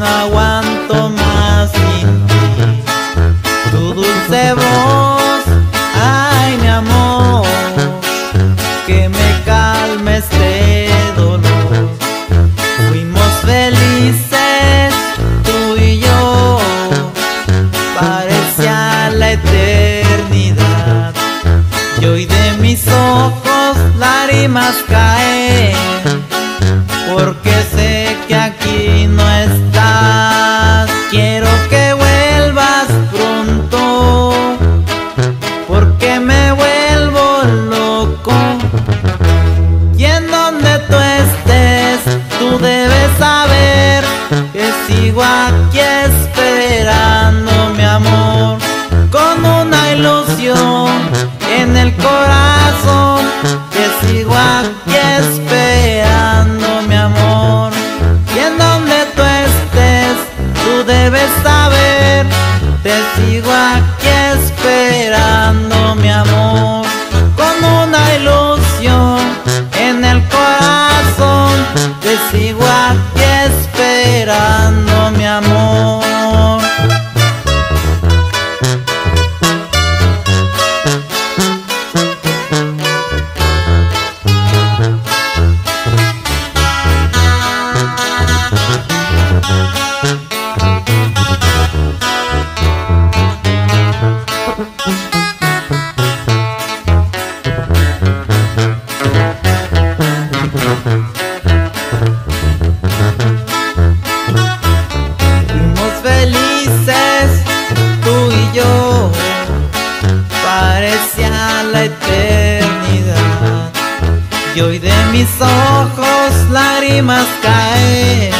no aguanto más sin ti. Tu dulce voz, ay mi amor, que me calme este dolor. Fuimos felices, tú y yo, parecía la eternidad. Y hoy de mis ojos lágrimas caen, porque sé que Y en donde tú estés, tú debes saber que sigo aquí esperando mi amor, con una ilusión en el corazón, que sigo aquí esperando mi amor. Y en donde tú estés, tú debes saber, te sigo aquí sigo aquí esperando mi amor. Mis ojos lágrimas caen,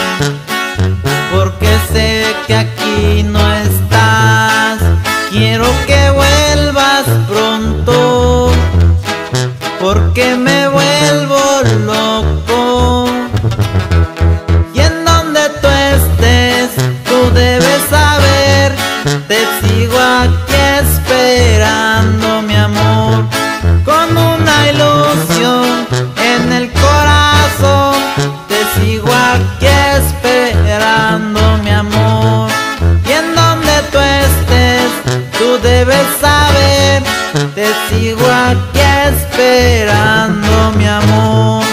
sigo aquí esperando mi amor.